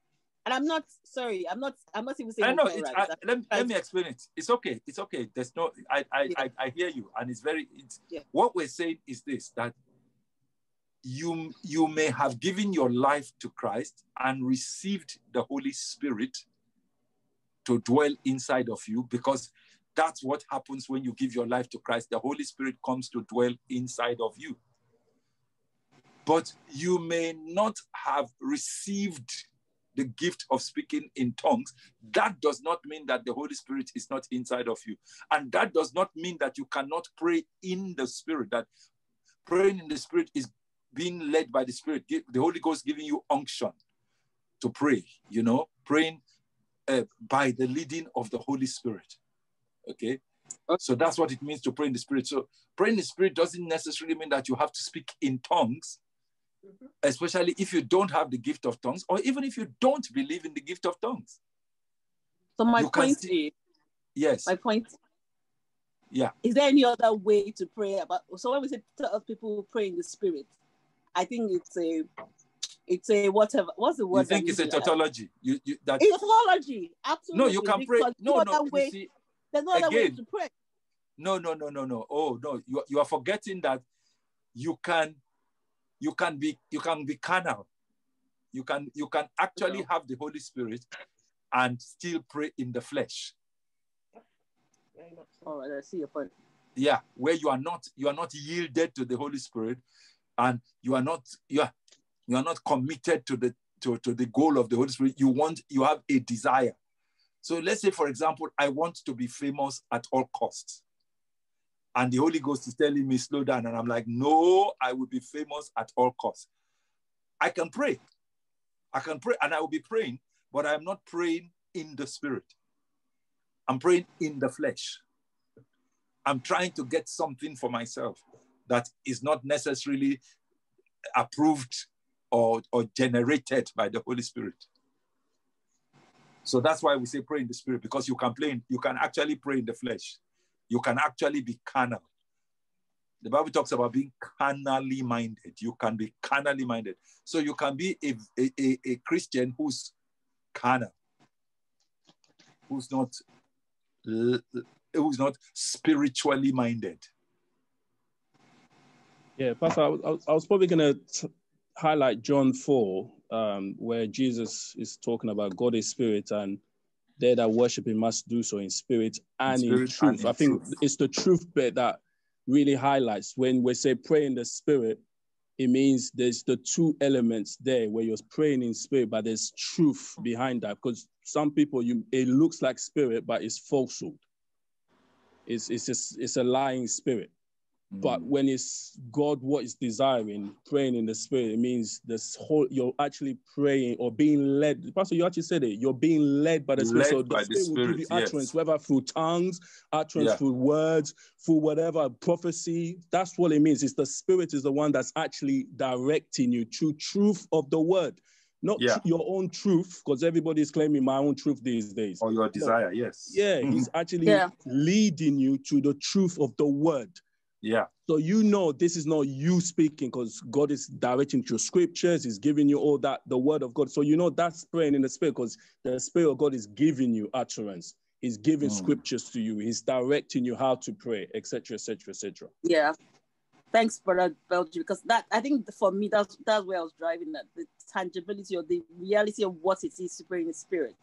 and I'm not sorry. I'm not. I'm not even saying. I know it's, right. I, let, let me explain it. It's okay. It's okay. There's no I I, Yeah. I, I hear you and it's very it's Yeah. what we're saying is this that you you may have given your life to Christ and received the Holy Spirit to dwell inside of you because that's what happens when you give your life to Christ. The Holy Spirit comes to dwell inside of you. But you may not have received the gift of speaking in tongues. That does not mean that the Holy Spirit is not inside of you. And that does not mean that you cannot pray in the Spirit, that praying in the Spirit is being led by the Spirit, the Holy Ghost giving you unction to pray, you know, praying uh, by the leading of the Holy Spirit. Okay. So that's what it means to pray in the Spirit. So praying in the Spirit doesn't necessarily mean that you have to speak in tongues, especially if you don't have the gift of tongues, or even if you don't believe in the gift of tongues. So my You point is, Yes. my point Yeah. is there any other way to pray about so when we say people pray in the spirit i think it's a it's a whatever what's the word You think I'm it's a tautology. You, you that it's tautology absolutely no, you can pray. No, no no. other way see, there's no other way to pray no, no, no, no, no. Oh no, you, you are forgetting that you can you can be you can be carnal. You can you can actually have the Holy Spirit and still pray in the flesh. all right oh, i see your point. Yeah where you are not you are not yielded to the holy spirit and you are not you are you are not committed to the to, to the goal of the holy spirit. You want you have a desire. So let's say for example i want to be famous at all costs and the holy ghost is telling me slow down. And i'm like no i will be famous at all costs. I can pray. I can pray and i will be praying but i'm not praying in the spirit. I'm praying in the flesh. I'm trying to get something for myself that is not necessarily approved or, or generated by the Holy Spirit. So that's why we say pray in the spirit, because you can play in, you can actually pray in the flesh. You can actually be carnal. The Bible talks about being carnally minded. You can be carnally minded. So you can be a, a, a, Christian who's carnal, who's not who's not spiritually minded. Yeah, Pastor, I, was- I was probably going to highlight John 4, um, where Jesus is talking about God is spirit and they that worship him must do so in spirit and in, spirit and truth. in I think truth. it's the truth bit that really highlights when we say pray in the spirit, it means there's the two elements there where you're praying in spirit, but there's truth behind that. Because some people, you it looks like spirit, but it's falsehood. It's it's just, it's a lying spirit. But Mm. when it's God, what is desiring, praying in the spirit, it means this whole you're actually praying or being led. Pastor, you actually said it. You're being led by the spirit. Led So the by the spirit will give you Spirit, yes. utterance, whether through tongues, utterance Yeah. through words, through whatever prophecy. That's what it means. It's the spirit is the one that's actually directing you to truth of the word, not Yeah. tr- your own truth, because everybody's claiming my own truth these days. or your desire, yes. Yeah, Mhm. he's actually Yeah. leading you to the truth of the word. Yeah, So you know this is not you speaking because God is directing you to scriptures, He's giving you all that, the word of God. So you know that's praying in the spirit because the spirit of God is giving you utterance. He's giving Mm. scriptures to you. He's directing you how to pray, etc., etc., etc. yeah thanks brother belgium because that i think for me that's that's where i was driving at the tangibility or the reality of what it is to pray in the spirit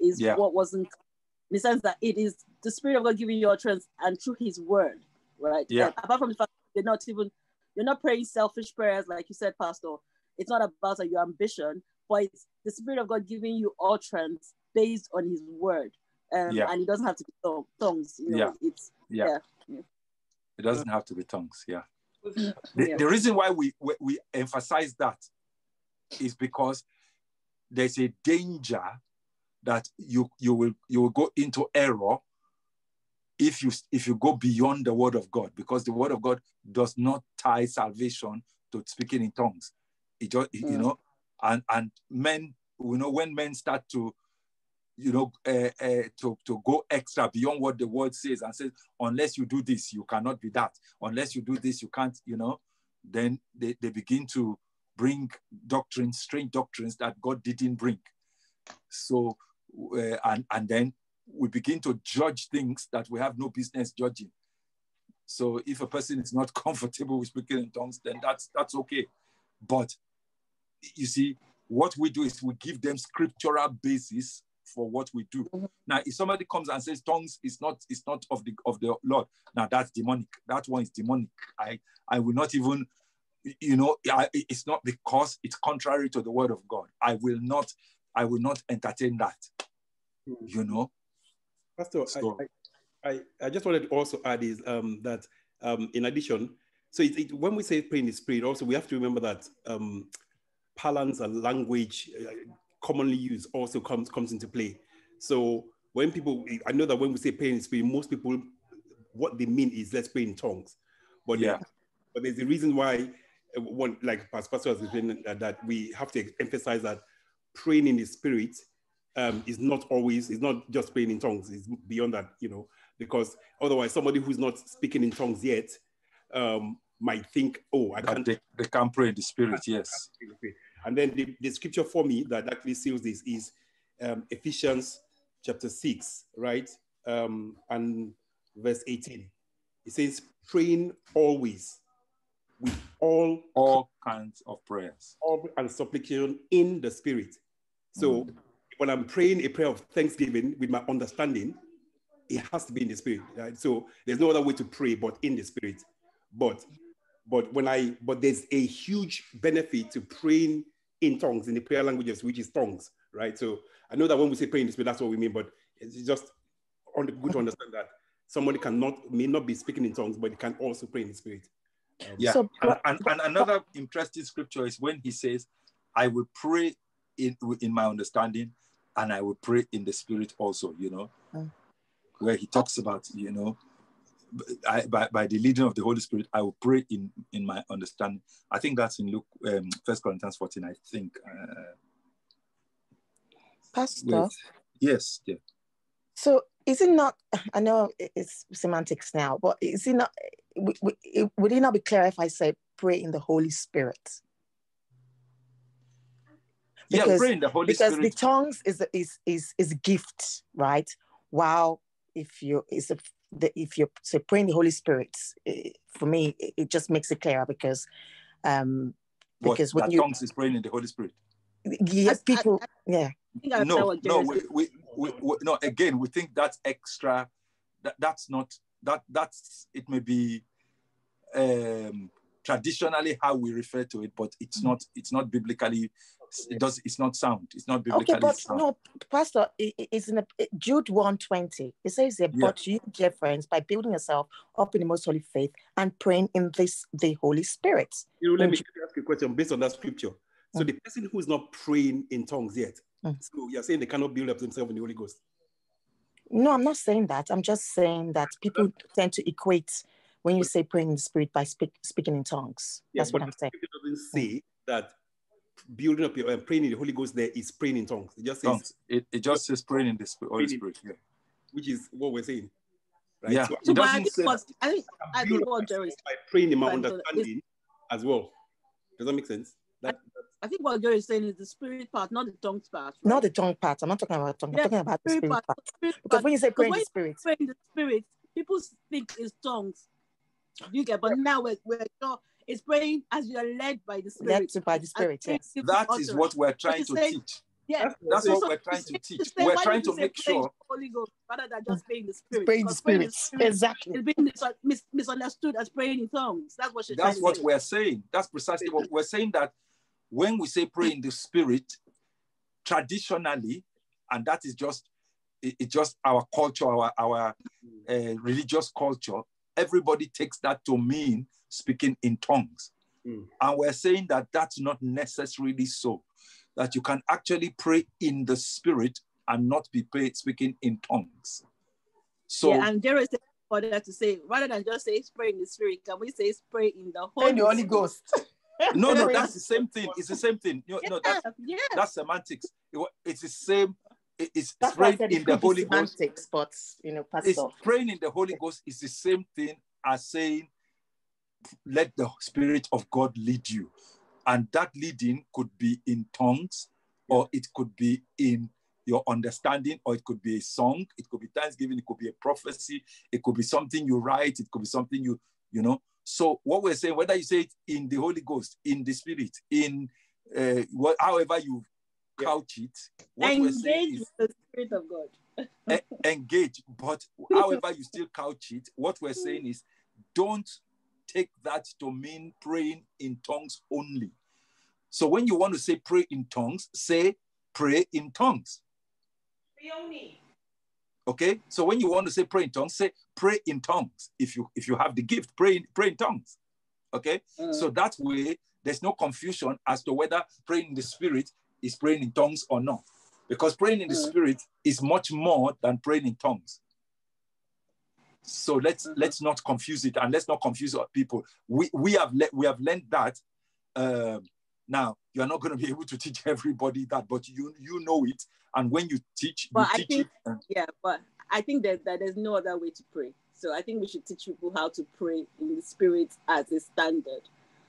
is Yeah. what wasn't in the sense that it is the spirit of god giving you utterance and through his word right Yeah. And apart from the fact that you're not even you're not praying selfish prayers like you said pastor it's not about your ambition but it's the spirit of god giving you utterance based on his word um, Yeah. and it doesn't have to be tongues you know Yeah. it's yeah. Yeah. It doesn't have to be tongues. Yeah. The, Yeah. the reason why we, we we emphasize that is because there's a danger that you you will you will go into error if you if you go beyond the word of God because the word of God does not tie salvation to speaking in tongues. It just you Mm. know and and men you know when men start to you know uh, uh, to to go extra beyond what the word says and says unless you do this you cannot be that unless you do this you can't you know then they, they begin to bring doctrines strange doctrines that God didn't bring so uh, and and then we begin to judge things that we have no business judging. So if a person is not comfortable with speaking in tongues then that's that's okay. But you see what we do is we give them scriptural basis for what we do. Mhm. now if somebody comes and says tongues is not is not of the of the lord now that's demonic. That one is demonic. I i will not even you know I, it's not because it's contrary to the word of god. I will not i will not entertain that. You know Pastor, So- I, I, I, just wanted to also add is um, that um, in addition, so it, it, when we say pray in the spirit, also we have to remember that um, parlance and language uh, commonly used also comes comes into play. So when people, I know that when we say pray in the spirit, most people, what they mean is let's pray in tongues. But Yeah. but there's a reason why, uh, one like Pastor Pastor has explained that, that we have to emphasize that praying in the spirit um, is not always, it's not just praying in tongues, it's beyond that, you know, because otherwise somebody who's not speaking in tongues yet um, might think, oh, I That can't they, they can pray in the spirit, yes. and then the, the scripture for me that actually seals this is um, Ephesians chapter 6, right? Um, and verse 18. It says, praying always with all, All kinds of prayers. all and supplication in the spirit. So when I'm praying a prayer of thanksgiving with my understanding, it has to be in the spirit. Right? So there's no other way to pray but in the spirit. But but when I but there's a huge benefit to praying in tongues in the prayer languages, which is tongues, right? So I know that when we say praying in the spirit, that's what we mean, but it's just on the, good to understand that somebody cannot may not be speaking in tongues, but they can also pray in the spirit. Um, Yeah. So, and, and, and another interesting scripture is when he says, I will pray in, in my understanding and I will pray in the spirit also, you know, Mm. where he talks about, you know, I, by, by the leading of the Holy Spirit, I will pray in, in my understanding. I think that's in Luke, um, 1 Corinthians 14, I think. Uh, Pastor, wait. Yes, yeah. so is it not? I know it's semantics now, but is it not? w- w- it- Would it not be clear if I say pray in the Holy Spirit? Yeah, Because- pray in the Holy because Spirit. the tongues is a- is is is gift, right? While if you is a the, if you say pray in the Holy Spirit, eh, for me it, it just makes it clearer because um what, because when you tongues is praying in the Holy Spirit. yeah I- I- people yeah I I understand no, no, we, we, we, we, no. Again, we think that's extra. That that's not that that's it may be um, traditionally how we refer to it, but it's not it's not biblically. It does. It's not sound. It's not biblically okay but sound. no pastor it, it- it's in a, Jude 120 it says there Yeah. but you dear friends by building yourself up in the most holy faith and praying in this the Holy Spirit You know, let in me ask you a question based on that scripture. So Mm. the person who is not praying in tongues yet, Mm. so you're saying they cannot build up themselves in the Holy Ghost. No, I'm not saying that. I'm just saying that people tend to equate when you say praying in the spirit by speak, speaking in tongues. Yeah, That's what but I'm saying. Scripture doesn't say that building up your uh, praying in the Holy Ghost there is praying in tongues. It just says, Tongues. It, it just says praying in the Sp- Holy Spirit. Yeah. which is what we're saying. Right? Yeah. So It So, but I think say what I think I think what Jerry myself by praying in my Right, so understanding as well. Does that make sense? That, I think what Jerry is saying is the spirit part, not the tongues part. Not the tongue part. I'm not talking about tongue. I'm talking about the spirit spirit part. part. the spirit Because part. when you say pray in the spirit, pray in the spirit, people think it's tongues. You get, but now we're, we're sure it's praying as you are led by the spirit. led to by the spirit, yes. gives That you is utterance. what we're trying to you say- teach. Yeah. That's what so we're trying to safe teach. say, We're trying to make sure Holy Ghost rather than just praying the spirit. Pray in the Because praying in spirit. spirit Exactly. is being mis- mis- misunderstood as praying in tongues. That's what she's That's trying what say. we're saying. That's precisely what we're saying. That when we say pray in the spirit, traditionally, and that is just it, it's just our culture, our our uh, religious culture. Everybody takes that to mean speaking in tongues, Mm. and we're saying that that's not necessarily so. That you can actually pray in the spirit and not be pray, speaking in tongues. So yeah, and there is said for that to say rather than just say pray in the spirit, can we say pray in the Holy, in the Holy Ghost. no, no, that's the same thing. It's the same thing. You know, no, that's Yeah, yeah. that's semantics. It It's the same. it- It's That's praying in the could be Holy Ghost. semantics, but you know, It's pastor. praying in the Holy Ghost is the same thing as saying, "Let the Spirit of God lead you," and that leading could be in tongues, or it could be in your understanding, or it could be a song, it could be thanksgiving, it could be a prophecy, it could be something you write, it could be something you you know. So what we're saying, whether you say it in the Holy Ghost, in the Spirit, in uh, what, however you couch it, what we're saying Engage is with the spirit of God. engage. But however you still couch it, what we're saying is don't take that to mean praying in tongues only. So when you want to say pray in tongues, say pray in tongues. Okay. So when you want to say pray in tongues, say pray in tongues. If you if you have the gift, pray in, pray in tongues. Okay. Mm. So that way there's no confusion as to whether praying in the spirit is praying in tongues or not. Because praying in the Mm. spirit is much more than praying in tongues. So let's Mhm. let's not confuse it and let's not confuse our people. We we have le- we have learned that. Um, now you are not going to be able to teach everybody that, but you you know it. And when you teach, you I teach think- it. and- Yeah, but I think that, that there's no other way to pray. So I think we should teach people how to pray in the spirit as a standard.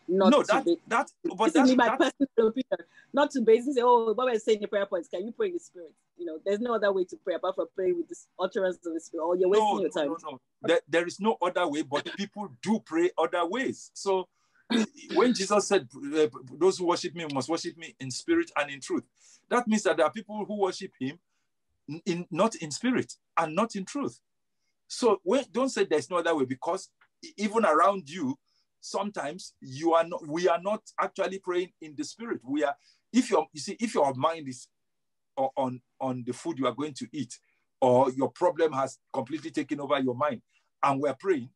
Not no, to that be, that but this that, is my personal opinion. Not to basically say, oh, what we're saying in the prayer points, can you pray in the spirit? You know, there's no other way to pray apart from praying with this utterance of the spirit, or you're wasting no, your time. no, no. There, there is no other way, but people do pray other ways. So when Jesus said, uh, "Those who worship me must worship me in spirit and in truth," that means that there are people who worship Him in, not in spirit and not in truth. So when, don't say there's no other way, because even around you, sometimes you are not. We are not actually praying in the spirit. We are. If your you see, if your mind is on on the food you are going to eat, or your problem has completely taken over your mind, and we're praying,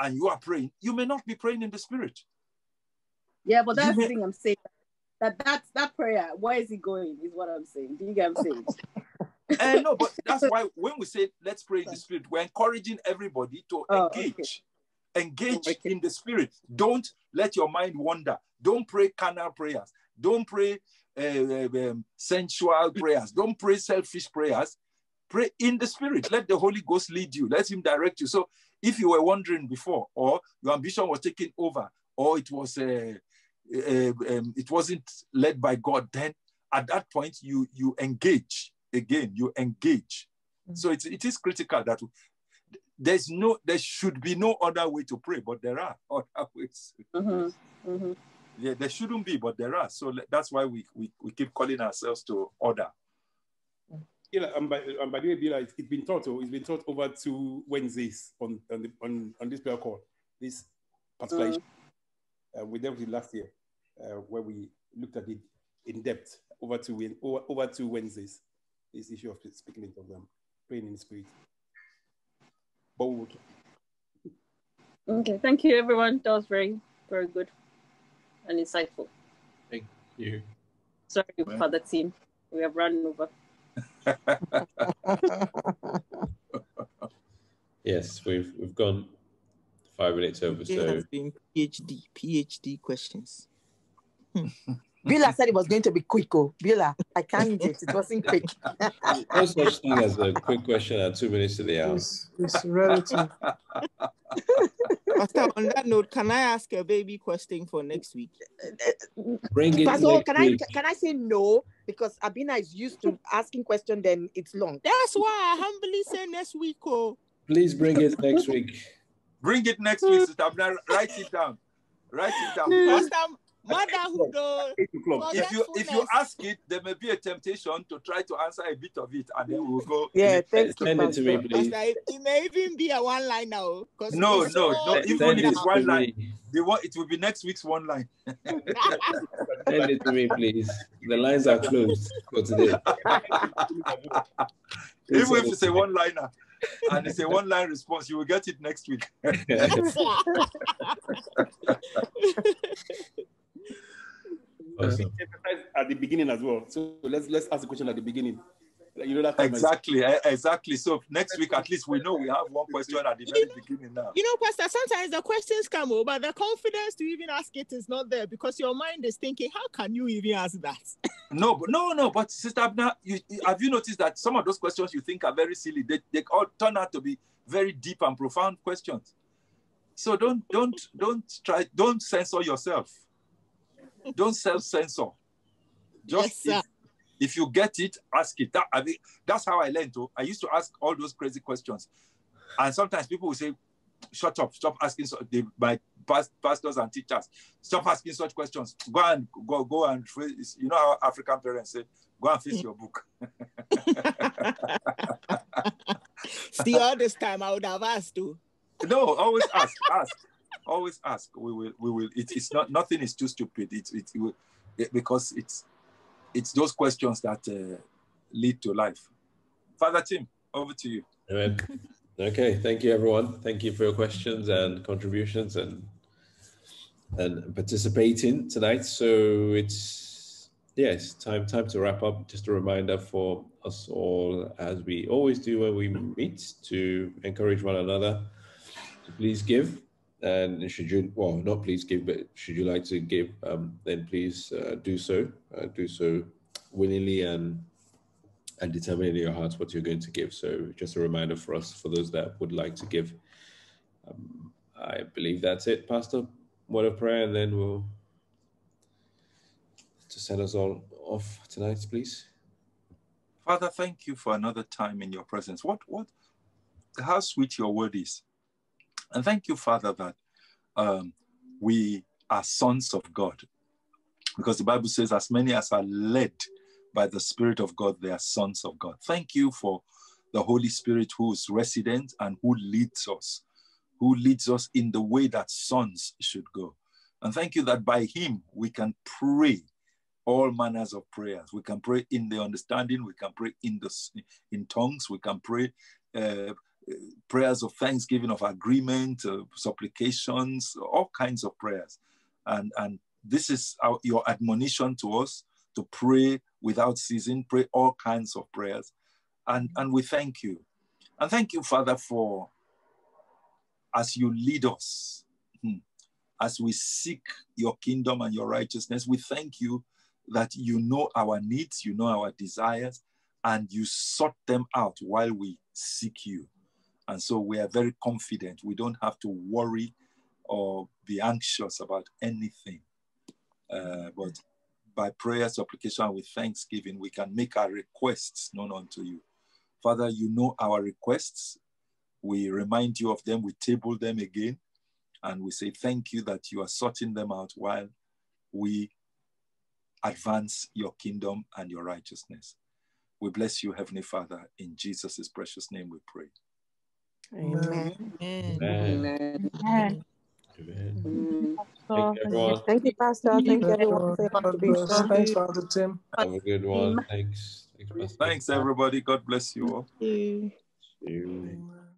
and you are praying, you may not be praying in the spirit. Yeah, but that's may- the thing I'm saying. That that that prayer, where is it going? Is what I'm saying. Do you get what I'm saying? Uh, no, but that's why when we say let's pray in the spirit, we're encouraging everybody to Oh, okay. Engage. Okay. in the spirit. Don't let your mind wander. Don't pray carnal prayers. Don't pray uh, um, sensual prayers. Don't pray selfish prayers. Pray in the spirit. Let the Holy Ghost lead you. Let Him direct you. So, if you were wondering before, or your ambition was taken over, or it was uh, uh, um, it wasn't led by God, then at that point you you engage again. You engage. So it's it is critical that there's no there should be no other way to pray, but there are other ways. Mm-hmm. Mm-hmm. Yeah, there shouldn't be, but there are. So that's why we we, we keep calling ourselves to order. Yeah, and by, and by the way, Bila, it's, it's been taught. oh, It's been taught over two Wednesdays on on, the, on, on this prayer call. This particular Mm. issue. Uh, we dealt with it last year, uh, where we looked at it in depth over two Wed- over, over two Wednesdays. This issue of speaking in tongues, praying in the spirit. But we will keep Okay, thank you, everyone. That was very, very good and insightful. Thank you. Sorry Well. for the team. We have run over. Yes, we've we've gone five minutes over. It So has been PhD, PhD questions. Billa said it was going to be quick. Oh, Billa, I can't get it. It wasn't quick. no such thing as a quick question at two minutes to the hour. It's, it's relative. Pastor, on that note, can I ask a baby question for next week? Bring it Pastor, next can I can I say no? Because Abina is used to asking question, then it's long. That's why I humbly say next week. Oh, Please bring it next week. Bring it next week, Sister Abner. Write it down. Write it down. Because Pastor, motherhood. Oh, eight o'clock. if you if you ask it, there may be a temptation to try to answer a bit of it, and then we'll go. Yeah, thank you, Send it to me, please. Pastor, it, it may even be a oh, one line now. Cause No, no, so no. Even if it it's one line, the one it will be next week's one line. Send it to me, please. The lines are closed for today. Even if it it's a one liner and it's a one line response, you will get it next week. Awesome. At the beginning as well. So let's let's ask the question at the beginning. You know that time Exactly, eh, exactly. So next week, at least we know we have one question at the very beginning now. You know, Pastor, sometimes the questions come over, but the confidence to even ask it is not there because your mind is thinking, how can you even ask that? No, but no, no. But Sister Abner, you, you- have you noticed that some of those questions you think are very silly, they, they all turn out to be very deep and profound questions. So don't don't don't try don't censor yourself. Don't self-censor. Just Yes, if, if you get it, ask it. That, I mean, that's how I learned. To I used to ask all those crazy questions, and sometimes people will say, "Shut up! Stop asking." So, they, my past, pastors and teachers, stop asking such questions. Go and go go and. You know how African parents say, "Go and fix your book." Still, all this time I would have asked to. No, always ask, ask, always ask. We will, we will. It, it's not nothing is too stupid. It's it, it it- because it's it's those questions that uh, lead to life. Father Tim, over to you. Amen. Okay, thank you, everyone. Thank you for your questions and contributions and and participating tonight. So it's yes, time time to wrap up. Just a reminder for us all, as we always do when we meet, to encourage one another to please give. And should you, well, not please give, but should you like to give, um, then please uh, do so. Uh, do so willingly and and determine in your hearts what you're going to give. So just a reminder for us, for those that would like to give. Um, I believe that's it, Pastor. Word of prayer, and then we'll to send us all off tonight, please. Father, thank you for another time in your presence. What, what, how sweet your word is. And thank you, Father, that um, we are sons of God. Because the Bible says, as many as are led by the Spirit of God, they are sons of God. Thank you for the Holy Spirit who is resident and who leads us, who leads us in the way that sons should go. And thank you that by Him we can pray all manners of prayers. We can pray in the understanding, we can pray in the in tongues, we can pray uh, prayers of thanksgiving, of agreement, uh, supplications, all kinds of prayers. And, and this is our, your admonition to us to pray without ceasing, pray all kinds of prayers. And, and we thank you. And thank you, Father, for as you lead us, hmm, as we seek your kingdom and your righteousness, we thank you that you know our needs, you know our desires, and you sort them out while we seek you. And so we are very confident. We don't have to worry or be anxious about anything. Uh, but by prayer, supplication, with thanksgiving, we can make our requests known unto you. Father, you know our requests. We remind you of them, we table them again, and we say thank you that you are sorting them out while we advance your kingdom and your righteousness. We bless you, Heavenly Father. In Jesus' precious name we pray. Amen. Amen. Amen. Amen. Amen. Thank you, everyone. Thank you, Pastor. Thank you, everyone. for your God bless. contribution. Thanks, Father Tim. Have a good one. Thanks. Thanks, Thanks, everybody. God bless you all. Thank you. See you. Amen.